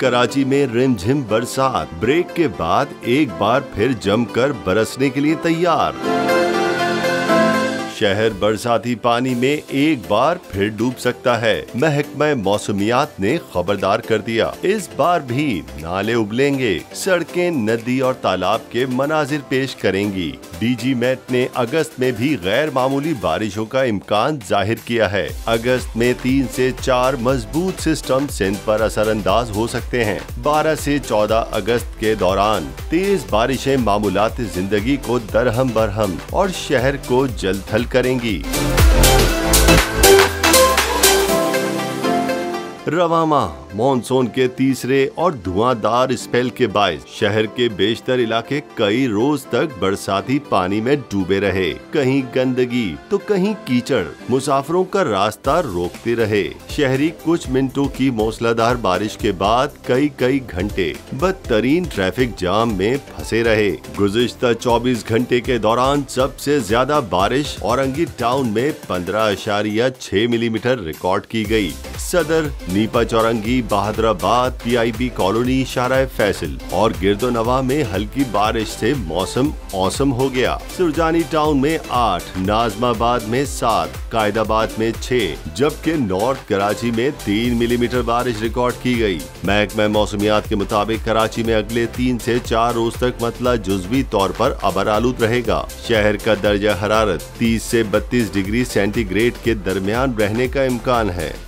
कराची में रिमझिम बरसात। ब्रेक के बाद एक बार फिर जमकर बरसने के लिए तैयार। शहर बरसाती पानी में एक बार फिर डूब सकता है। महकमा मौसमियात ने खबरदार कर दिया। इस बार भी नाले उबलेंगे, सड़कें, नदी और तालाब के मनाजिर पेश करेंगी। डीजी मेट ने अगस्त में भी गैर मामूली बारिशों का इम्कान ज़ाहिर किया है। अगस्त में तीन से चार मज़बूत सिस्टम सिंध पर असरअंदाज हो सकते हैं। 12 से 14 अगस्त के दौरान तेज बारिशें मामूलात ज़िंदगी को दरहम बरहम और शहर को जल थल करेंगी। रवामा, मानसून के तीसरे और धुआंधार स्पेल के बायस, शहर के बेशतर इलाके कई रोज तक बरसाती पानी में डूबे रहे। कहीं गंदगी तो कहीं कीचड़, मुसाफिरों का रास्ता रोकते रहे। शहरी कुछ मिनटों की मौसलाधार बारिश के बाद कई कई घंटे बदतरीन ट्रैफ़िक जाम में फंसे रहे। गुजश्ता 24 घंटे के दौरान सबसे ज़्यादा बारिश औरंगी टाउन में पंद्रह अशारिया छह मिलीमीटर रिकॉर्ड की गई। सदर, नीपा चौरंगी, बहादुराबाद, पीआईबी कॉलोनी शारा फैसल और गिरदो नवा में हल्की बारिश से मौसम औसम हो गया। सुरजानी टाउन में आठ, नाजमाबाद में सात, कायदाबाद में छह, जबकि नॉर्थ कराची में तीन मिलीमीटर बारिश रिकॉर्ड की गई। महकमा मौसमियात के मुताबिक कराची में अगले तीन से चार रोज तक मतला जुजवी तौर पर अबर आलूद रहेगा। शहर का दर्जा हरारत 30 से 32 डिग्री सेंटीग्रेड के दरमियान रहने का इम्कान है।